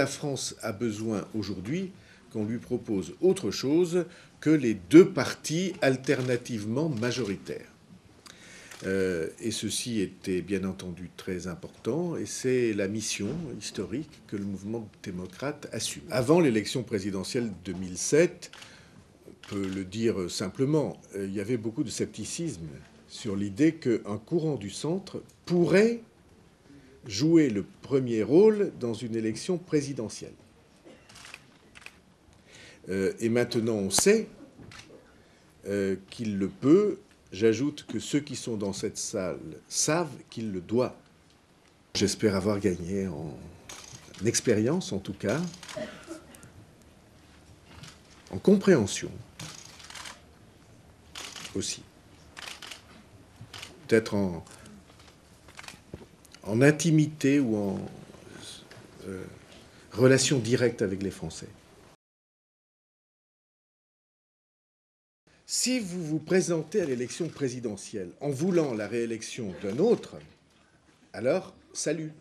La France a besoin aujourd'hui qu'on lui propose autre chose que les deux partis alternativement majoritaires. Euh, et ceci était bien entendu très important, et c'est la mission historique que le mouvement démocrate assume. Avant l'élection présidentielle 2007, on peut le dire simplement, euh, il y avait beaucoup de scepticisme sur l'idée qu'un courant du centre pourrait jouer le premier rôle dans une élection présidentielle. Euh, et maintenant, on sait qu'il le peut J'ajoute que ceux qui sont dans cette salle savent qu'il le doit. J'espère avoir gagné en expérience, en tout cas, en compréhension aussi. Peut-être en, en, intimité ou en euh, relation directe avec les Français. Si vous vous présentez à l'élection présidentielle en voulant la réélection d'un autre, alors salut.